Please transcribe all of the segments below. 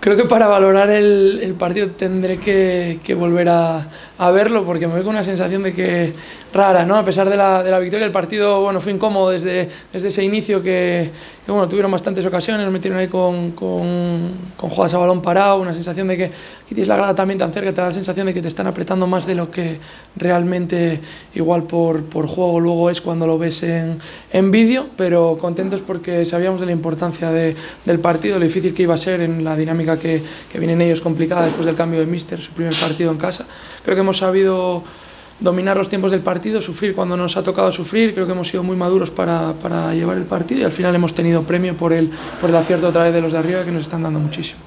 Creo que para valorar el, el partido tendré que, que volver a, a, verlo porque me voy con una sensación de que rara, ¿no? A pesar de la, de la victoria, el partido bueno, fue incómodo desde, desde ese inicio que, que bueno, tuvieron bastantes ocasiones, metieron ahí con, con, con, jugadas a balón parado, una sensación de que aquí tienes la grada también tan cerca, te da la sensación de que te están apretando más de lo que realmente igual por, por juego luego es cuando lo ves en, en vídeo, pero contentos porque sabíamos de la importancia de, del partido, lo difícil que iba a ser en la dinámica que, que vienen ellos complicada después del cambio de Mister, su primer partido en casa. Creo que hemos sabido dominar los tiempos del partido, sufrir cuando nos ha tocado sufrir, creo que hemos sido muy maduros para, para llevar el partido y al final hemos tenido premio por el, por el acierto otra vez de los de arriba que nos están dando muchísimo.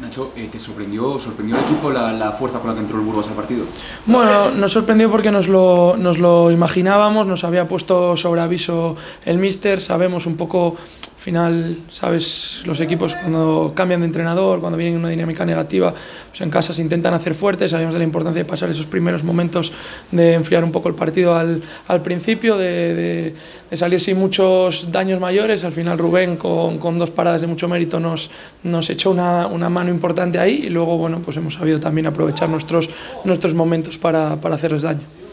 Nacho, eh, ¿te sorprendió, sorprendió el equipo la, la, fuerza con la que entró el Burgos al partido? Bueno, nos sorprendió porque nos lo, nos lo imaginábamos, nos había puesto sobre aviso el míster, sabemos un poco final, sabes, los equipos cuando cambian de entrenador, cuando vienen en una dinámica negativa, pues en casa se intentan hacer fuertes, sabemos de la importancia de pasar esos primeros momentos de enfriar un poco el partido al, al principio, de, salir sin muchos daños mayores, al final Rubén con, con dos paradas de mucho mérito nos, nos echó una, una, mano importante ahí y luego, bueno, pues hemos sabido también aprovechar nuestros, nuestros momentos para, para hacerles daño.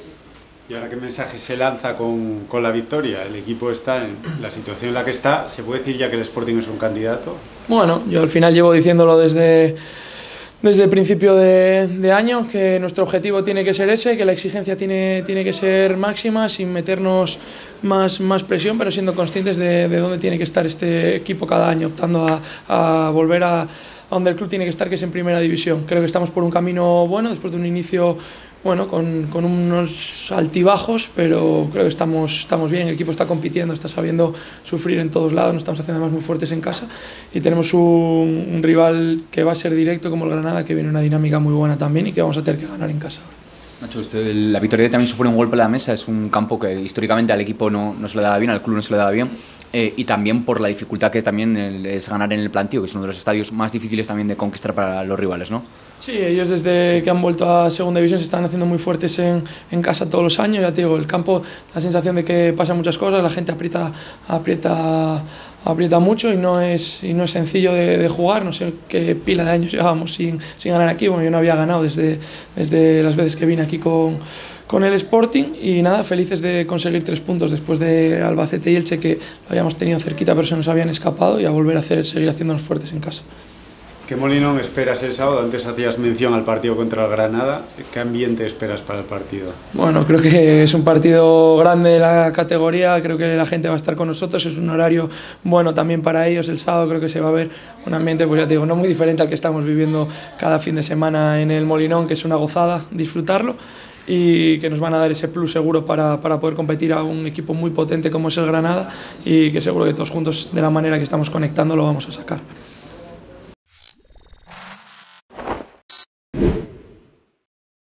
¿Y ahora qué mensaje se lanza con, con, la victoria? El equipo está en la situación en la que está. ¿Se puede decir ya que el Sporting es un candidato? Bueno, yo al final llevo diciéndolo desde, desde el principio de, año, que nuestro objetivo tiene que ser ese, que la exigencia tiene, tiene que ser máxima, sin meternos más, más presión, pero siendo conscientes de, de dónde tiene que estar este equipo cada año, optando a, a volver a donde el club tiene que estar, que es en primera división. Creo que estamos por un camino bueno, después de un inicio bueno, con, con, unos altibajos, pero creo que estamos, estamos bien, el equipo está compitiendo, está sabiendo sufrir en todos lados, nos estamos haciendo además muy fuertes en casa y tenemos un, un, rival que va a ser directo como el Granada, que viene una dinámica muy buena también y que vamos a tener que ganar en casa. Nacho, usted, la victoria también supone un golpe a la mesa, es un campo que históricamente al equipo no, no se le daba bien, al club no se le daba bien. Eh, y también por la dificultad que también es ganar en el plantío, que es uno de los estadios más difíciles también de conquistar para los rivales, ¿no? Sí, ellos desde que han vuelto a Segunda División se están haciendo muy fuertes en, en casa todos los años, ya te digo, el campo, la sensación de que pasan muchas cosas, la gente aprieta, aprieta, aprieta mucho y no es, y no es sencillo de, jugar, no sé qué pila de años llevábamos sin, sin ganar aquí, bueno, yo no había ganado desde, desde las veces que vine aquí con con el Sporting. Y nada, felices de conseguir tres puntos después de Albacete y Elche que lo habíamos tenido cerquita pero se nos habían escapado y a volver a hacer, seguir haciéndonos fuertes en casa. ¿Qué Molinón esperas el sábado? Antes hacías mención al partido contra el Granada. ¿Qué ambiente esperas para el partido? Bueno, creo que es un partido grande de la categoría. Creo que la gente va a estar con nosotros. Es un horario bueno también para ellos. El sábado creo que se va a ver un ambiente, pues ya te digo, no muy diferente al que estamos viviendo cada fin de semana en el Molinón, que es una gozada disfrutarlo y que nos van a dar ese plus seguro para, para, poder competir a un equipo muy potente como es el Granada y que seguro que todos juntos de la manera que estamos conectando lo vamos a sacar.